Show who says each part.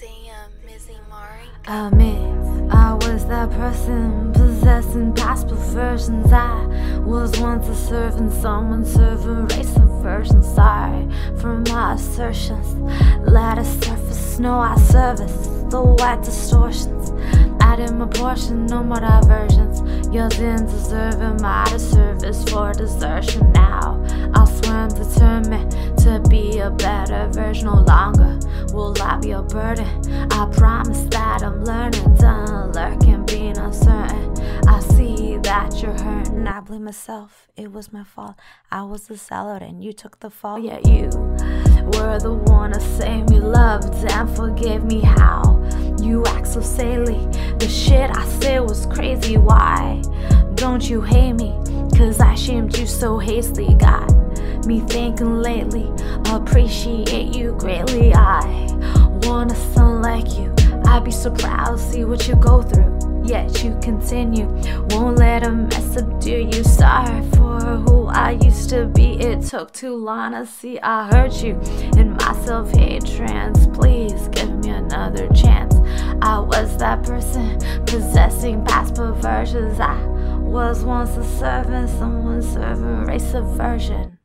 Speaker 1: Mizzy Mari.
Speaker 2: Admit, I was that person possessing past perversions. I was once a servant, someone serving race inversion. Sorry for my assertions. Let it surface, no, I service the white distortions. Adding my portion, no more diversions. Yours in deserving my disservice for desertion. Now I swear I'm determined to be a better version no longer. Burden? I promise that I'm learning. Done lurking, being uncertain. I see that you're hurting. I blame myself. It was my fault. I was the salad and you took the fall. Yeah, you were the one to save me loved and forgive me. How you act so silly. The shit I said was crazy. Why don't you hate me? Cause I shamed you so hastily. Got me thinking lately. Appreciate you greatly. I want a son like you. I'd be so proud to see what you go through. Yet you continue, won't let a mess subdue you. Sorry for who I used to be. It took too long to see I hurt you in my self trance. Please give me another chance. I was that person possessing past perversions. I was once a servant, someone serving race aversion.